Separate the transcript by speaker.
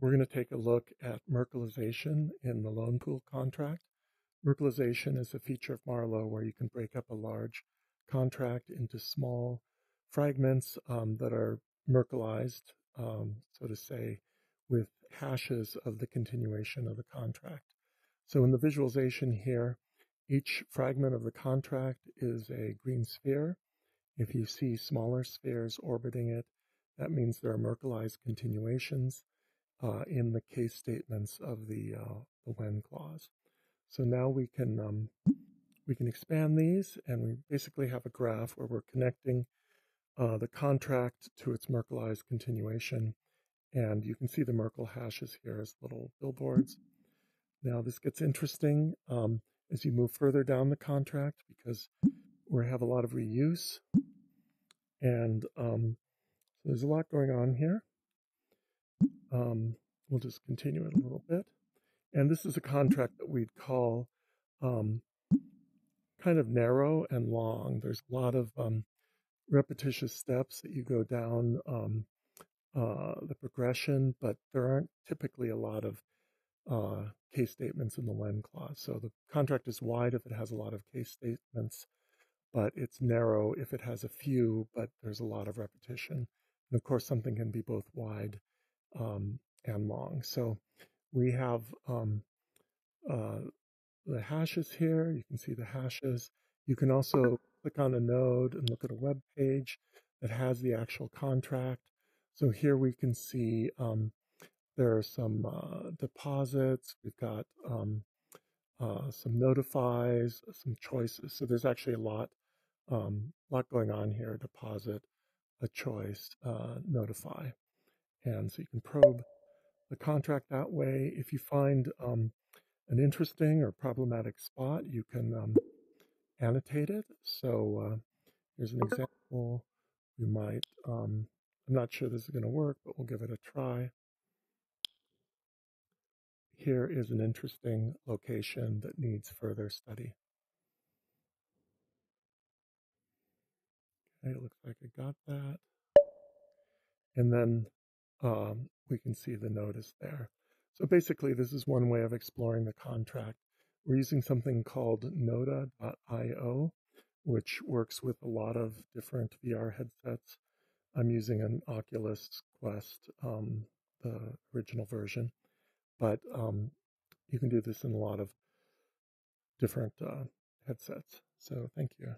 Speaker 1: we're going to take a look at Merkleization in the loan pool contract. Merkleization is a feature of Marlowe where you can break up a large contract into small fragments um, that are Merkleized, um, so to say, with hashes of the continuation of the contract. So in the visualization here, each fragment of the contract is a green sphere. If you see smaller spheres orbiting it, that means there are Merkleized continuations uh, in the case statements of the, uh, the when clause. So now we can um, we can expand these, and we basically have a graph where we're connecting uh, the contract to its Merkleized continuation, and you can see the Merkle hashes here as little billboards. Now this gets interesting um, as you move further down the contract because we have a lot of reuse, and um, so there's a lot going on here. Um, we'll just continue it a little bit. And this is a contract that we'd call um, kind of narrow and long. There's a lot of um, repetitious steps that you go down um, uh, the progression, but there aren't typically a lot of uh, case statements in the when clause. So the contract is wide if it has a lot of case statements, but it's narrow if it has a few, but there's a lot of repetition. And of course, something can be both wide um, and long. So we have um, uh, the hashes here. You can see the hashes. You can also click on a node and look at a web page that has the actual contract. So here we can see um, there are some uh, deposits. We've got um, uh, some notifies, some choices. So there's actually a lot, um, lot going on here. Deposit, a choice, uh, notify. So you can probe the contract that way. If you find um, an interesting or problematic spot, you can um, annotate it. So uh, here's an example. You might, um, I'm not sure this is going to work, but we'll give it a try. Here is an interesting location that needs further study. Okay, it looks like I got that. And then um, we can see the notice there. So basically, this is one way of exploring the contract. We're using something called Noda.io, which works with a lot of different VR headsets. I'm using an Oculus Quest, um, the original version, but um, you can do this in a lot of different uh, headsets. So thank you.